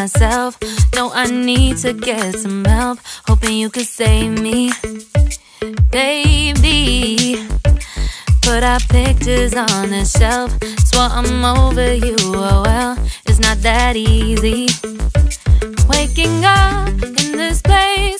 myself. No, I need to get some help. Hoping you could save me, baby. Put our pictures on the shelf. Swore I'm over you. Oh well, it's not that easy. Waking up in this place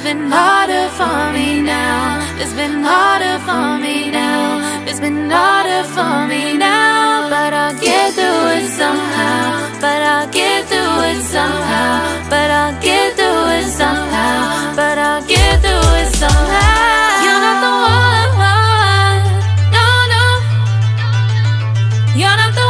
It's been harder for me now. It's been harder for me now. It's been harder for me now. But I'll get through it somehow. But I'll get through it somehow. But I'll get through it somehow. But I'll get through it somehow. You're not the one. No, no. You're not the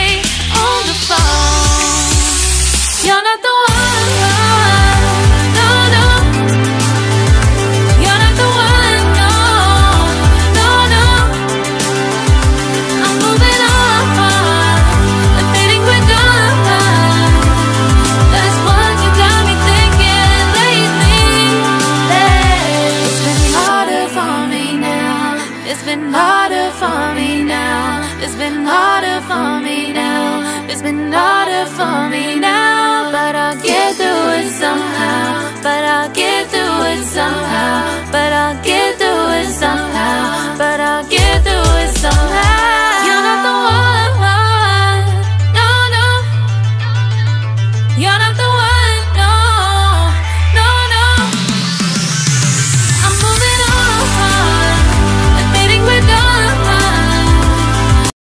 It's been harder for me now. It's been harder for me now. It's been harder for me now. But I'll get through it somehow. But I'll get through it somehow. But I'll get through it somehow. But I'll get through it somehow. You're not the one. No, no. You're not the one.